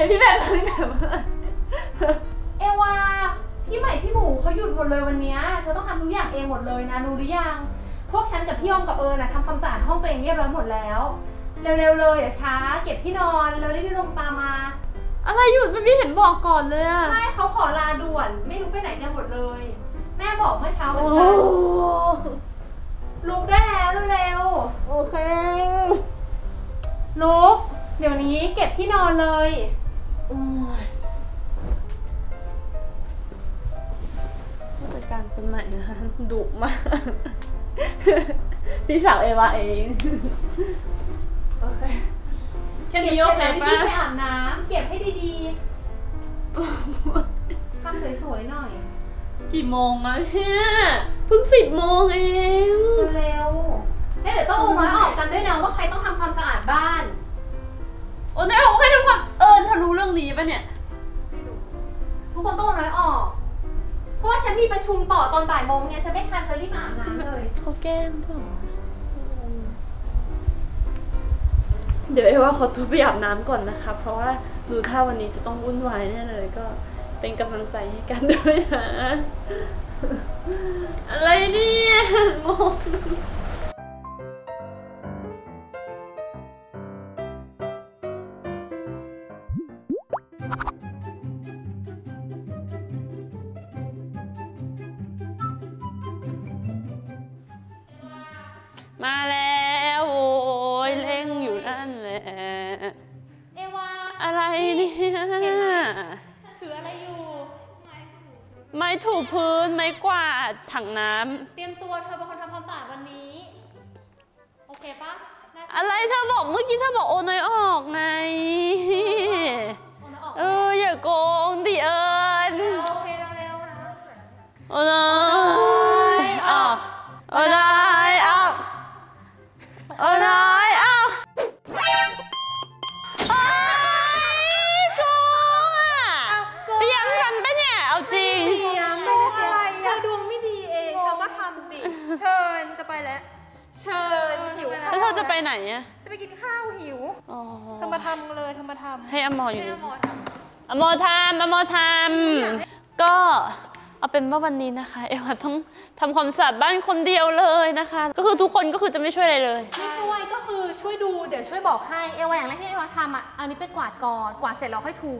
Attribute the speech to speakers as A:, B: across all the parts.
A: ดี๋ยวพี่แบบตั้งแต่เมื่อ
B: เอวาพี่ใหม่พี่หมูเขาหยุดหมดเลยวันเนี้ยเธอต้องทำทุกอย่างเองหมดเลยนะรู้หรือยัง พวกฉันกับพี่ออมกับเอิญนะทำความสะอาดห้องตัวเองเรียบร้อยหมดแล้ว เร็วๆเลยอย่าช้า เก็บที่นอนแล้วรีบลงตามมา
A: อะไรหยุดไม่พี่เห็นบอกก่อนเลยอะ
B: ใช่เขาขอลาด่วน ไม่รู้ไปไหนกันหมดเลย แม่บอกเมื่อเช้าเหมือน
A: โอ้
B: กันลุกได้แล้วเร็ว
A: โอเค
B: ๆลุกเดี๋ยวนี้เก็บที่นอนเลย
A: โอ้ย ผู้จัดการคนใหม่นะคะดุมาก พี่สาวเอวาเอง โอเคแค่นี้โอเค
B: รี
A: ปะ
B: บไปอาบน้ำเก็บให้ดีๆทำสวยๆหน่อย
A: กี่โมงแล้วเนี่ยเพิ่งสิบโมงเอง
B: เร็วๆแล้วเดี๋ยวต้องเอาน้อยออกกันด้วยนะว่าใครต้องทำความสะอาดบ้าน
A: โอ้ยบอกให้ทำความ เอิญเธอรู้เรื่องนี้ปะเนี่ย
B: ทุกคนต้องเอาน้อยออก เพราะว่าฉันมีประชุมต่อตอนบ่ายโมงเนี่ยฉันไม่ทันจะรีบมาอาบน้ำเลย
A: เขาแกล้งเปล่าเดี๋ยวเอว่าขอตัวไปอาบน้ำก่อนนะคะ เพราะว่าดูท่าวันนี้จะต้องวุ่นวายแน่เลยก็เป็นกำลังใจให้กันด้วยนะ อะไรเนี่ยงง มาแล้วโอ้ยเร่งอยู่นั่นแหละ
B: เอวา
A: อะไรเนี่ย
B: ถืออะไรอยู่
A: ไม้ถูพื้น ไม้กวาดถังน้
B: เตรียมตัวเธอเป็นคนทำความสะอาดวันนี้ โอเคปะได้ำ
A: อะไรเธอบอกเมื่อกี้เธอบอกโอนน้อยออกไง
B: เอาน้อยออก
A: เอออย่าโกงดิเอิญ
B: โอเคเร็วๆนะ
A: โอนน้อยออกโอนน้อย เชิ
B: ญจะไปแล้ว เชิญหิวข้าว
A: แล้วเธอจะไปไหนอะ
B: จะไปกินข้าวหิว
A: อ๋อ
B: เธอมาทำเลยเธอมาทำ
A: ให้อมออยู่
B: ให้
A: นี่
B: หมอท
A: อโมทามอโมทามก็เอาเป็นว่าวันนี้นะคะ เอวาต้องทำความสะอาดบ้านคนเดียวเลยนะคะ ก็คือทุกคนก็คือจะไม่ช่วยอะไรเลยำ
B: ไม่ช่วยก็คือช่วยดูเดี๋ยวช่วยบอกให้เอวาอย่างแรกที่เอวาทำอะเอานี้ไปกวาดก่อนกวาดเสร็จแล้วค่อยถู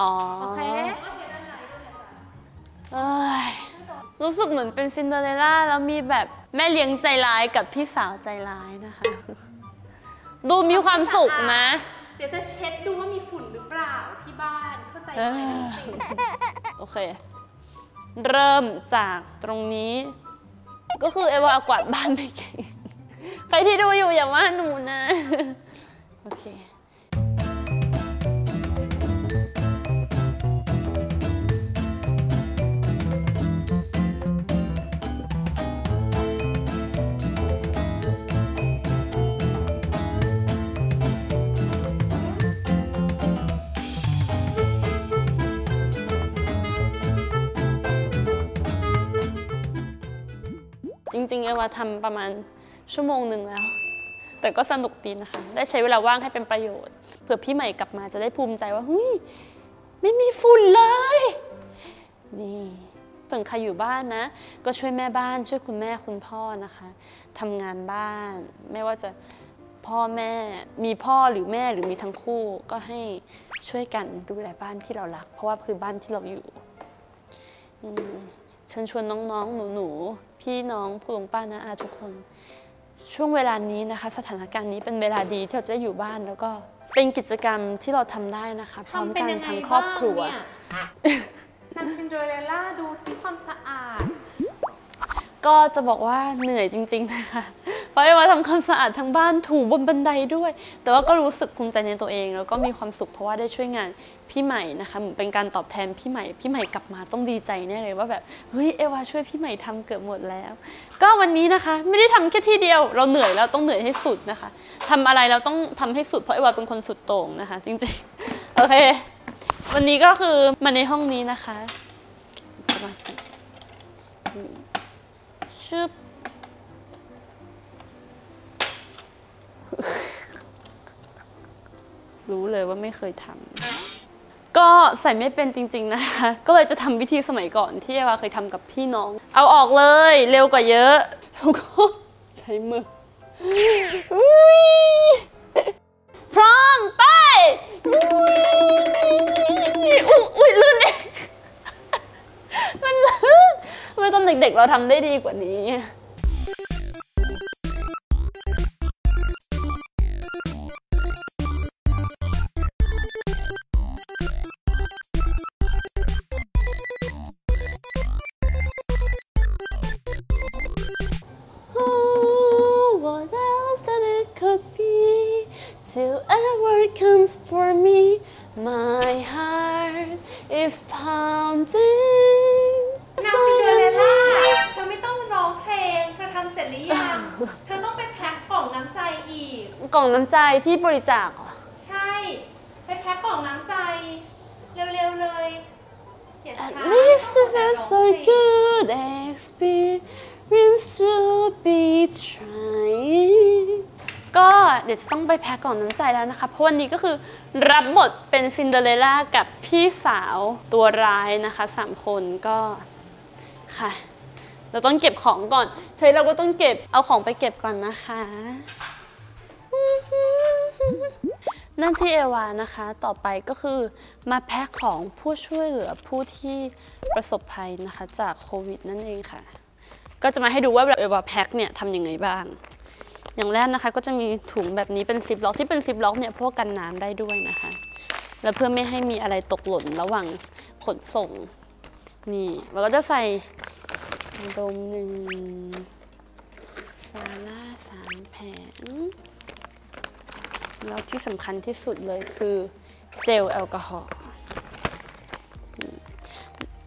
A: อ๋อ
B: โอเค
A: เอ้ย รู้สึกเหมือนเป็นซินเดอเรลล่าแล้วมีแบบแม่เลี้ยงใจร้ายกับพี่สาวใจร้ายนะคะ ดูมีความสุขนะ
B: เดี๋ยวจะเช็ดดูว่ามีฝุ่นหรือเปล่าที่บ้านเข้าใจไหม
A: เออโอเค เริ่มจากตรงนี้ ก็คือเอวากวาดบ้านไม่เก่งใครที่ดูอยู่อย่าว่าหนูนะ โอเค ริงๆเอวาทำประมาณชั่วโมงหนึ่งแล้ว แต่ก็สนุกดีนะคะ ได้ใช้เวลาว่างให้เป็นประโยชน์เผื่อพี่ใหม่กลับมาจะได้ภูมิใจว่าเฮ้ยไม่มีฝุ่นเลย นี่ส่วนใครอยู่บ้านนะ ก็ช่วยแม่บ้านช่วยคุณแม่คุณพ่อนะคะทำงานบ้าน ไม่ว่าจะพ่อแม่มีพ่อหรือแม่หรือมีทั้งคู่ก็ให้ช่วยกันดูแลบ้านที่เรารัก เพราะว่าคือบ้านที่เราอยู่อืม เชิญชวนน้องๆ หนูๆ พี่น้องผู้ลงป้านะอาทุกคน ช่วงเวลานี้นะคะ สถานการณ์นี้เป็นเวลาดีที่เราจะได้อยู่บ้านแล้วก็เป็นกิจกรรมที่เราทำได้นะคะพร้อม
B: ทำเป็น
A: กัน
B: ยังไง
A: ทั้งครอบครัว
B: บ้างเนี่ยนางซินเดอเรลล่าดูซิความสะอาด
A: ก็จะบอกว่าเหนื่อยจริง ๆ นะคะ เพราะว่าทำความสะอาดทั้งบ้านถูบนบันไดด้วย แต่ว่าก็รู้สึกภูมิใจในตัวเอง แล้วก็มีความสุขเพราะว่าได้ช่วยงานพี่ใหม่นะคะเหมือนเป็นการตอบแทนพี่ใหม่ พี่ใหม่กลับมาต้องดีใจแน่เลยว่าแบบเฮ้ยเอวาช่วยพี่ใหม่ทำเกือบหมดแล้ว ก็วันนี้นะคะไม่ได้ทำแค่ที่เดียว เราเหนื่อยแล้วต้องเหนื่อยให้สุดนะคะทำอะไรเราต้องทำให้สุดเพราะเอวาเป็นคนสุดโต่งนะคะ จริงๆโอเค วันนี้ก็คือมาในห้องนี้นะคะมาชึบ รู้เลยว่าไม่เคยทำก็ใส่ไม่เป็นจริง ๆ นะคะ ก็เลยจะทำวิธีสมัยก่อนที่เอวาเคยทำกับพี่น้อง เอาออกเลยเร็วกว่าเยอะ แล้วก็ใช้มือพร้อมไปอุ๊ยอุ๊ยอุ๊ยลื่นเองมันลื่นทำไมตอนเด็กๆเราทำได้ดีกว่านี้
B: กก
A: ล่องน้ำใจที่บริจาคเหรอ
B: ใช่ ไปแพ็คกล่องน้ำใจ เร็ว ๆ เลย อย่า
A: At
B: ช้า
A: least
B: ไม่ต้อง
A: it's
B: ร้อง
A: a
B: เพลง
A: good experience to be trying ก็เดี๋ยวจะต้องไปแพ็คกล่องน้ำใจแล้วนะคะ เพราะวันนี้ก็คือรับบทเป็นซินเดอเรลล่ากับพี่สาวตัวร้ายนะคะสามคนก็ค่ะ เราต้องเก็บของก่อน ใช้เราก็ต้องเก็บเอาของไปเก็บก่อนนะคะ นั่นที่เอวานะคะ ต่อไปก็คือมาแพ็คของผู้ช่วยเหลือผู้ที่ประสบภัยนะคะจากโควิดนั่นเองค่ะ ก็จะมาให้ดูว่าเอวาแพ็คเนี่ยทำยังไงบ้าง อย่างแรกนะคะก็จะมีถุงแบบนี้เป็นซิปล็อกที่เป็นซิปล็อกเนี่ยพวกกันน้ำได้ด้วยนะคะ แล้วเพื่อไม่ให้มีอะไรตกหล่นระหว่างขนส่ง นี่เราก็จะใส่ดมหนึ่งซาร่าสามแผง แล้วที่สำคัญที่สุดเลยคือเจลแอลกอฮอล์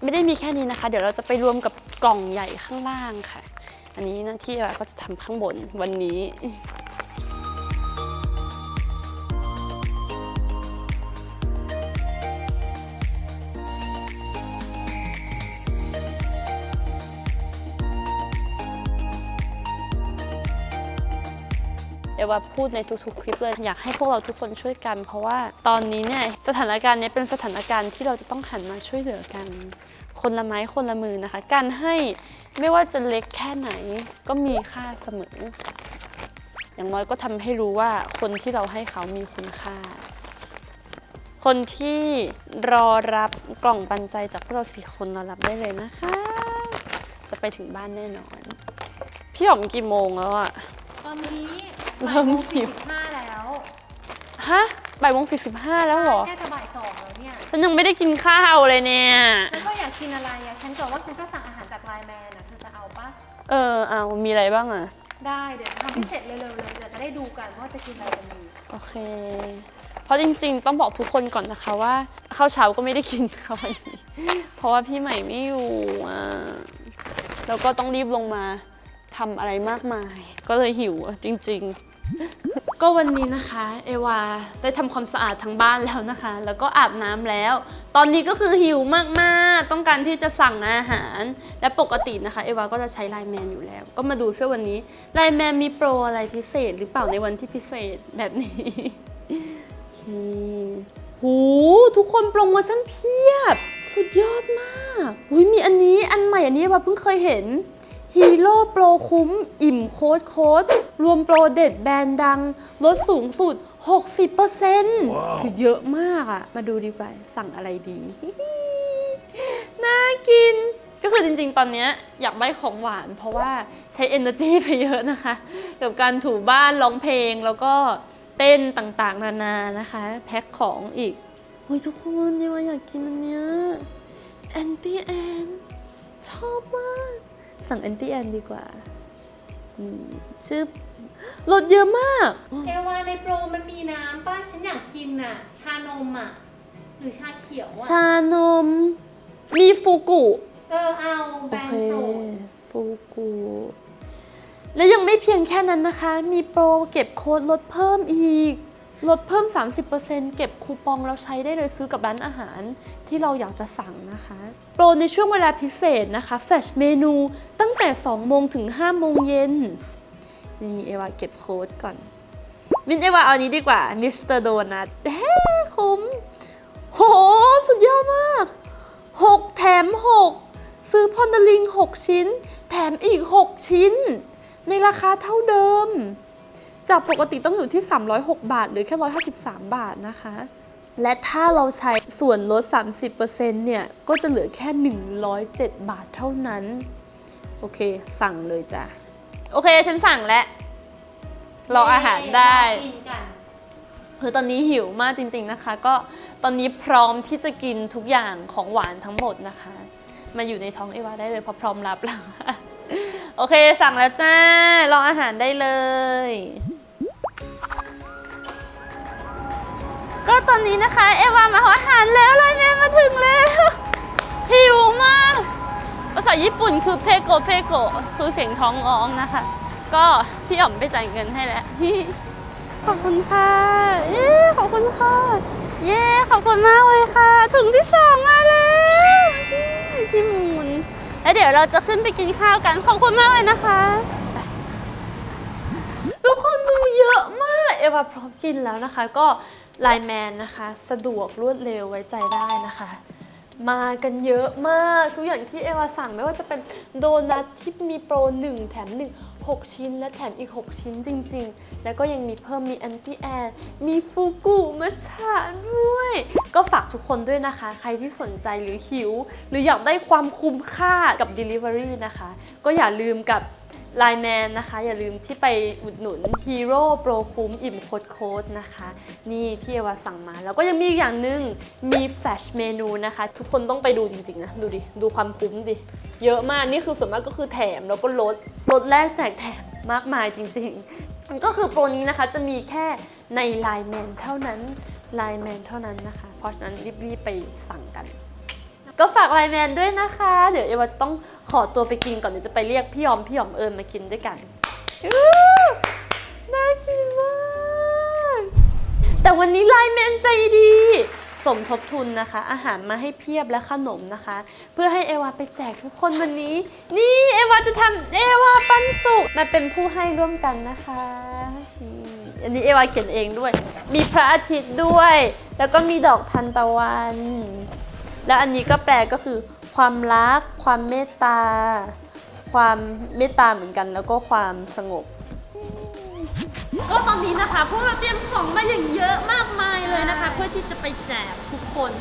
A: ไม่ได้มีแค่นี้นะคะ เดี๋ยวเราจะไปรวมกับกล่องใหญ่ข้างล่างค่ะ อันนี้หนะที่เราก็จะทำข้างบนวันนี้ ว่าพูดในทุกๆ คลิปเลย อยากให้พวกเราทุกคนช่วยกัน เพราะว่าตอนนี้เนี่ยสถานการณ์นี้เป็นสถานการณ์ที่เราจะต้องหันมาช่วยเหลือกัน คนละไม้คนละมือนะคะ การให้ไม่ว่าจะเล็กแค่ไหนก็มีค่าเสมอ อย่างน้อยก็ทำให้รู้ว่าคนที่เราให้เขามีคุณค่าคนที่รอรับกล่องปันใจจากพวกเราสี่คนรอรับได้เลยนะคะ จะไปถึงบ้านแน่นอน พี่หอมกี่โมงแล้วอะ
B: ตอนนี้
A: เริ่มหิว
B: ห้าแล้ว
A: ฮะบ่ายโมงสี่สิบห้าแล้วเหรอ
B: แค่จะบ่ายสองแล้วเนี่ย
A: ฉันยังไม่ได้กินข้าวเลยเนี่ย
B: ฉันก็อยากกินอะไรอะฉันบอกว่าฉันจะสั่งอาหารจากไลน์แมนอะเธอจะเอาปะ
A: เออเอามีอะไรบ้างอะ
B: ได้เดี๋ยวทำให้เสร็จเร็วๆเลยเดี๋ยวจะได้ดูกันว่าจะกินอะไรกันดี
A: โอเค เพราะจริงๆ ต้องบอกทุกคนก่อนนะคะว่าข้าวเช้าก็ไม่ได้กินค่ะวันนี้เพราะว่าพี่ใหม่ไม่อยู่อะแล้วก็ต้องรีบลงมาทำอะไรมากมาย ก็เลยหิวอะจริง ๆ ก็วันนี้นะคะ เอวาได้ทำความสะอาดทั้งบ้านแล้วนะคะ แล้วก็อาบน้ำแล้ว ตอนนี้ก็คือหิวมากๆ ต้องการที่จะสั่งอาหาร และปกตินะคะ เอวาก็จะใช้ไลน์แมนอยู่แล้ว ก็มาดูเสื้อวันนี้ไลน์แมนมีโปรอะไรพิเศษ หรือเปล่าในวันที่พิเศษแบบนี้โอเคหูทุกคนโปรโมชั่นเพียบ สุดยอดมากหูยมีอันนี้อันใหม่อันนี้เอวาเพิ่งเคยเห็น ฮีโร่โปรคุ้ม อิ่มโค้ดโค้ดรวมโปรเด็ดแบรนด์ดัง ลดสูงสุด 60%คือเยอะมากอะมาดูดีกว่า สั่งอะไรดี น่ากิน ก็คือจริงๆ ตอนเนี้ยอยากได้ของหวาน เพราะว่าใช้ energy ไปเยอะนะคะ กับการถูบ้านร้องเพลงแล้วก็เต้นต่างๆ นานานะคะ แพ็คของอีกโอ้ยทุกคนเนี่ยว่าอยากกินอันเนี้ยแอนตี้แอนชอบมาก สั่งแอนตี้แอนดีกว่าอืมชื่อลดเยอะมาก
B: เอวาในโปรมันมีน้ำป้าฉันอยากกินน่ะ ชานมอะ หรือชาเขียวอะ
A: ชานม มีฟูกุ
B: เออ เอาแบ
A: โอ
B: รน
A: เค
B: ด์โปรด
A: ฟูกุ และยังไม่เพียงแค่นั้นนะคะ มีโปรเก็บโค้ดลดเพิ่มอีก ลดเพิ่ม 30%เก็บคูปองเราใช้ได้เลยซื้อกับร้านอาหารที่เราอยากจะสั่งนะคะ โปรในช่วงเวลาพิเศษนะคะแฟชเมนูตั้งแต่ 2 โมงถึง 5 โมงเย็น นี่เอวาเก็บโค้ดก่อน มินเอวาเอานี้ดีกว่ามิสเตอร์โดนัทเฮ้คุ้ม โห สุดยอดมาก 6 แถม 6 ซื้อพอนดลิง 6 ชิ้น แถมอีก 6 ชิ้น ในราคาเท่าเดิม จากปกติต้องอยู่ที่ 306 บาท หรือแค่ 153 บาทนะคะ และถ้าเราใช้ส่วนลด 30%เนี่ย ก็จะเหลือแค่ 107 บาทเท่านั้น โอเค สั่งเลยจ้ะ โอเค ฉันสั่งแล้วรออาหารได้คือตอนนี้หิวมากจริง ๆนะคะ ก็ตอนนี้พร้อมที่จะกินทุกอย่างของหวานทั้งหมดนะคะ มาอยู่ในท้องเอวาได้เลยเพราะพร้อมรับแล้ว โอเคสั่งแล้วจ้ารออาหารได้เลย ก็ตอนนี้นะคะ เอวามาขออาหารแล้วเลยแม่มาถึงแล้วหิวมาก ภาษาญี่ปุ่นคือเพโกเพโกคือเสียงท้องร้องนะคะ ก็พี่อ๋อมไปจ่ายเงินให้แล้วขอบคุณค่ะเย้ขอบคุณค่ะ เย้ขอบคุณมากเลยค่ะ ถึงที่สองมาแล้วพี่มู แล้วเดี๋ยวเราจะขึ้นไปกินข้าวกัน ขอบคุณมากเลยนะคะทุกคนดูเยอะมาก เอวาพร้อมกินแล้วนะคะ ก็ไลน์แมนนะคะ สะดวกรวดเร็วไว้ใจได้นะคะ มากันเยอะมาก ทุกอย่างที่เอวาสั่งไม่ว่าจะเป็นโดนัทที่มีโปร 1 แถม 1 6 ชิ้นและแถมอีก 6 ชิ้นจริง ๆ แล้วก็ยังมีเพิ่มมีแอนตี้แอร์มีฟูกุมัทฉะด้วย ก็ฝากทุกคนด้วยนะคะ ใครที่สนใจหรือหิว หรืออยากได้ความคุ้มค่ากับ Delivery นะคะ ก็อย่าลืมกับ ไลแมนนะคะ อย่าลืมที่ไปอุดหนุน Hero Pro คุ้มอิ่มโคตรโคตรนะคะ นี่ที่เอวาสั่งมา แล้วก็ยังมีอีกอย่างหนึ่งมีแฟชเมนูนะคะ ทุกคนต้องไปดูจริงๆนะ ดูดิ ดูความคุ้มดิ เยอะมาก นี่คือส่วนมากก็คือแถม แล้วก็ลดลดแลกแจกแถมมากมายจริงๆ ก็คือโปรนี้นะคะจะมีแค่ใน LINE MAN เท่านั้น LINE MAN เท่านั้นนะคะ เพราะฉะนั้นรีบๆไปสั่งกัน ก็ฝาก LINE MAN ด้วยนะคะ เดี๋ยวเอวาจะต้องขอตัวไปกินก่อนเดี๋ยวจะไปเรียกพี่ยอมพี่ยอมเอิญมากินด้วยกันน่ากินมากแต่วันนี้ LINE MAN ใจดี สมทบทุนนะคะ อาหารมาให้เพียบและขนมนะคะ เพื่อให้เอวาไปแจกทุกคนวันนี้ นี่เอวาจะทำเอวาปันสุกมาเป็นผู้ให้ร่วมกันนะคะอันนี้เอวาเขียนเองด้วย มีพระอาทิตย์ด้วย แล้วก็มีดอกทันตะวัน แล้วอันนี้ก็แปลก็คือ ความรัก ความเมตตา ความเมตตาเหมือนกัน แล้วก็ความสงบ ก็ตอนนี้นะคะพวกเราเตรียมของมาอย่างเยอะมากมายเลยนะคะ เพื่อที่จะไปแจกทุกคน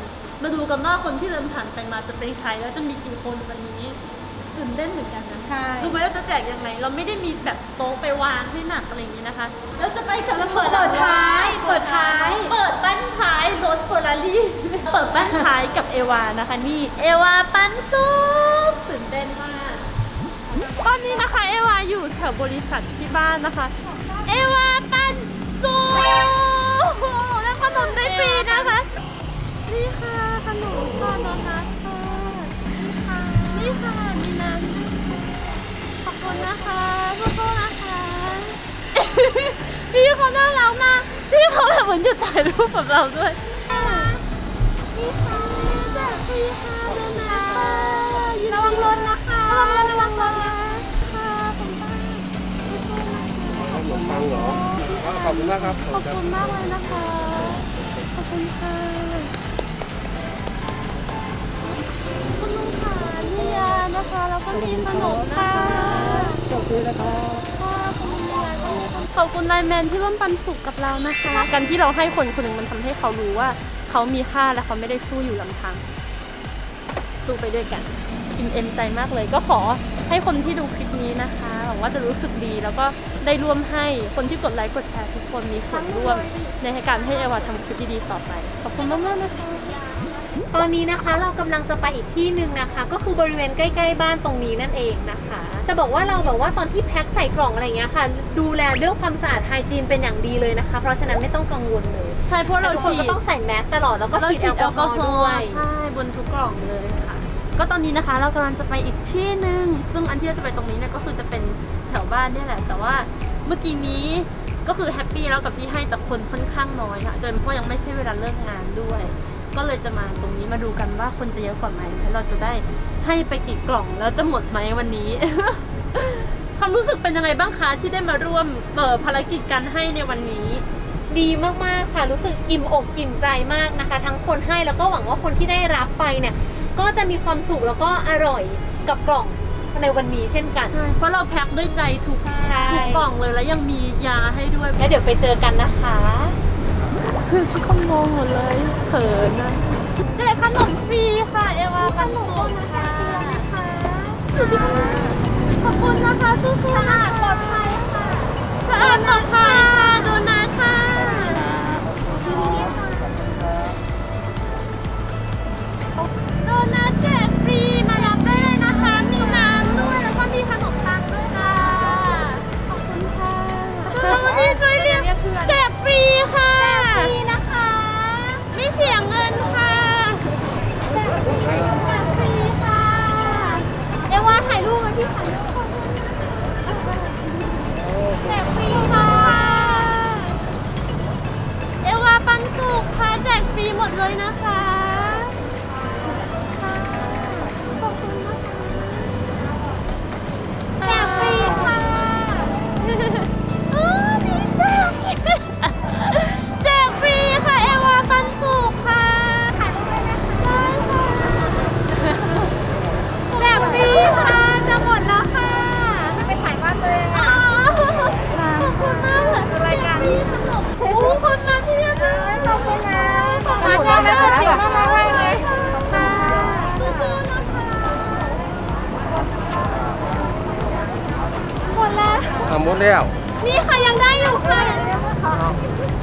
A: มาดูกันว่าคนที่เดินผ่านไปมาจะเป็นใครแล้วจะมีกี่คนวันนี้ตื่นเต้นเหมือนกันนะ
B: ใช่
A: รู้ไหมเราจะแจกยังไง เราไม่ได้มีแบบโต๊ะไปวางให้หนักอะไรอย่างนี้นะคะเราจะไปกับระเบิด
B: เปิดท้าย เปิดท้าย
A: เปิดบ้านท้ายรถเฟอร์รารี่ เปิดบ้านท้ายกับเอวานะคะนี่เอวาปันสุกตื่นเต้นมากตอนนี้นะคะเอวาอยู่แถวบริษัทที่บ้านนะคะ เอวาปันสุกแล้วขนมได้ฟรีนะคะ นี่ค่ะขนมค่ะโดนัทค่ะนี่ค่ะนี่ค่ะมีน้ำขอบคุณนะคะสู้ๆนะคะพี่เขาน่ารักมากพี่เขาแบบเหมือนหยุดถ่ายรูปกับเราด้วย ระวังรถนะคะระวังรถระวังรถนะคะผมป้าสู้ๆนะคะ
C: ขนมปังเหรอขอบคุณมากครับ
A: ขอบคุณมากเลยนะคะขอบคุณค่ะคุณลุงค่ะนี่ยานะคะแล้วก็มีขนมค่ะ
C: ขอบคุณนะครับ
A: ค่ะขอบคุณยายนะคะขอบคุณไลแมนที่ร่วมปันสุขกับเรานะคะ การที่เราให้คนคนหนึ่งมันทำให้เขารู้ว่า เขามีค่าและเขาไม่ได้สู้อยู่ลำพัง สู้ไปด้วยกันอิ่มเอ็มใจมากเลย ก็ขอให้คนที่ดูคลิปนี้นะคะหวังว่าจะรู้สึกดีแล้วก็ได้ร่วมให้คนที่กดไลค์กดแชร์ทุกคนมีส่วนร่วม ในการให้เอวาทำคลิปดีๆต่อไป ขอบคุณมากๆนะคะ
B: ตอนนี้นะคะเรากำลังจะไปอีกที่หนึ่งนะคะ ก็คือบริเวณใกล้ ๆ บ้านตรงนี้นั่นเองนะคะ จะบอกว่าเราแบบว่าตอนที่แพ็คใส่กล่องอะไรอย่างเงี้ยค่ะ ดูแลเรื่องความสะอาดไฮจีนเป็นอย่างดีเลยนะคะ เพราะฉะนั้นไม่ต้องกังวลเลย
A: ใช่เพราะเรา
B: ทุกคน
A: ฉี
B: ก็
A: ด
B: ต้องใส่แมสตลอดแล้วก็
A: เรา
B: ฉีด
A: ฉีด
B: แอลกอฮอล์ด้วย
A: ใช่บนทุกกล่องเลยค่ะ ก็ตอนนี้นะคะเรากำลังจะไปอีกที่หนึ่งซึ่งอันที่เราจะไปตรงนี้เนี่ยก็คือจะเป็นแถวบ้านเนี่ยแหละ แต่ว่าเมื่อกี้นี้ก็คือแฮปปี้แล้วกับที่ให้แต่คนค่อนข้างน้อยค่ะจนเพราะยังไม่ใช่เวลาเลิกงานด้วย ก็เลยจะมาตรงนี้มาดูกันว่าคนจะเยอะกว่าไหมแล้วเราจะได้ให้ไปกี่กล่องแล้วจะหมดไหมวันนี้ ความรู้สึกเป็นยังไงบ้างคะที่ได้มาร่วมเปิดภารกิจการให้ในวันนี้
B: ดีมากๆค่ะ รู้สึกอิ่มอกอิ่มใจมากนะคะ ทั้งคนให้แล้วก็หวังว่าคนที่ได้รับไปเนี่ย ก็จะมีความสุขแล้วก็อร่อยกับกล่องในวันนี้เช่นกัน
A: ใช่เพราะเราแพ็คด้วยใจทุก
B: ใช่
A: ทุกกล่องเลยแล้วยังมียาให้ด้วย
B: แล้วเดี๋ยวไปเจอกันนะคะ
A: คือทุกคนงงหมดเลยเขินนะแจกขนมฟรีค่ะเอวาปันสุกค่ะขอบคุณนะคะสู้ๆสะอาดปลอดภัยค่ะสะอาดปลอดภัย แล้วนี่ค่ะยังได้
B: อ
A: ยู่ค่ะ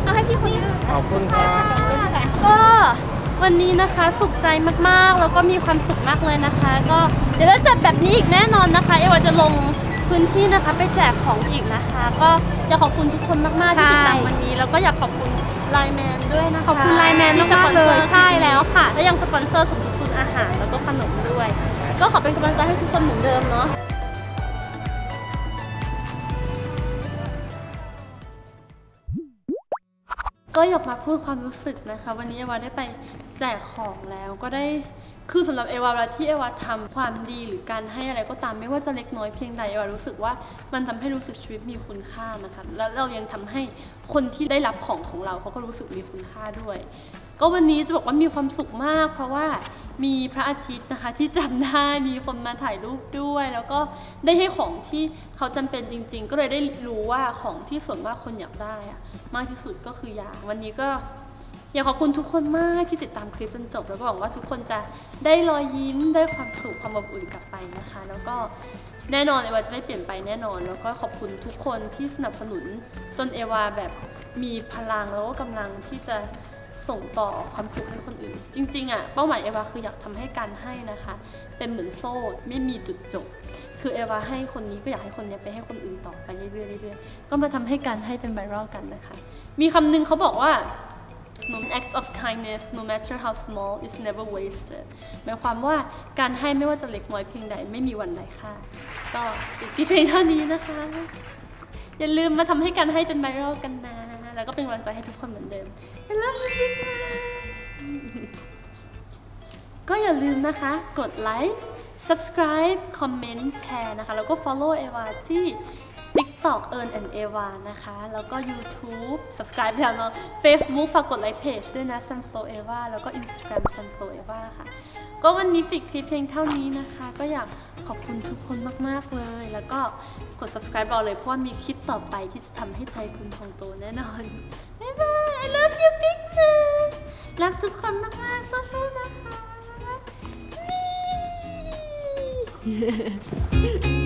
B: เอา
A: ให้พี่คนนี้
C: ขอบคุณครับ
A: ก็วันนี้นะคะสุขใจมากๆ แล้วก็มีความสุขมากเลยนะคะ ก็เดี๋ยวเราจัดแบบนี้อีกแน่นอนนะคะเอวาจะลงพื้นที่นะคะไปแจกของอีกนะคะ ก็อยากขอบคุณทุกคนมากๆที่ติดตามวันนี้แล้วก็อยากขอบคุณไลน์แมนด้วยนะคะ
B: ขอบคุณไลน์แมน
A: ที่ส
B: มาก
A: ปอน
B: ๆเล
A: ซอยร์
B: ใช่แล้วค่ะ
A: และยังสปอนเซอร์สมทบทุนอาหารแล้วก็ขนมด้วย ก็ขอเป็นกำลังใจให้ทุกคนเหมือนเดิมเนาะ ก็อยากมาพูดความรู้สึกนะคะ วันนี้เอวาได้ไปแจกของแล้วก็ได้คือสำหรับเอวาเวลาที่เอวาทำความดีหรือการให้อะไรก็ตามไม่ว่าจะเล็กน้อยเพียงใดเอวารู้สึกว่ามันทำให้รู้สึกชีวิตมีคุณค่านะคะแล้วเรายังทำให้คนที่ได้รับของของเราเขาก็รู้สึกมีคุณค่าด้วย ก็วันนี้จะบอกว่ามีความสุขมาก เพราะว่ามีพระอาทิตย์นะคะที่จำได้ามีคนมาถ่ายรูปด้วย แล้วก็ได้ให้ของที่เขาจำเป็นจริง ๆ ก็เลยได้รู้ว่าของที่ส่วนมากคนอยากได้อะมากที่สุดก็คือยาวันนี้ก็อยากขอบคุณทุกคนมากที่ติดตามคลิปจนจบ แล้วก็หวังว่าทุกคนจะได้รอยยิ้มได้ความสุขความอบอุ่นกลับไปนะคะ แล้วก็แน่นอนเอวาจะไม่เปลี่ยนไปแน่นอน แล้วก็ขอบคุณทุกคนที่สนับสนุนจนเอวาแบบมีพลังแล้วก็กำลังที่จะ ส่งต่อความสุขให้คนอื่น จริงๆอะเป้าหมายเอวาคืออยากทำให้การให้นะคะ เป็นเหมือนโซ่ไม่มีจุดจบ คือเอวาให้คนนี้ก็อยากให้คนนี้ไปให้คนอื่นต่อไปเรื่อยๆเรื่อยๆก็มาทำให้การให้เป็นไวรัลกันนะคะ มีคำหนึงเขาบอกว่า No act of kindness no matter how small is never wasted หมายความว่าการให้ไม่ว่าจะเล็กน้อยเพียงใดไม่มีวันใดค่าก็ปิดที่เพลงเท่านี้นะคะ อย่าลืมมาทำให้การให้เป็นไวรัลกันนะ แล้วก็เป็นกำลังใจให้ทุกคนเหมือนเดิม I love you so much ก็อย่าลืมนะคะ กดไลค์ subscribe คอมเมนต์แชร์นะคะ แล้วก็ follow เอวาที่ TikTok เอิญแอนเอวานะคะ แล้วก็ YouTube subscribe แล้วเนาะ Facebook ฝากกดไลค์เพจด้วยนะ Sunflow Eva แล้วก็ Instagram Sunflow Eva ค่ะ ก็วันนี้ปิดคลิปเพียงเท่านี้นะคะ ก็อยากขอบคุณทุกคนมาก ๆ เลย แล้วก็กด subscribe รอเลย เพราะว่ามีคลิปต่อไปที่จะทำให้ใจคุณพองโตแน่นอน บ๊ายบาย I love you big much รักทุกคนมาก ๆ สู้ๆนะคะนี่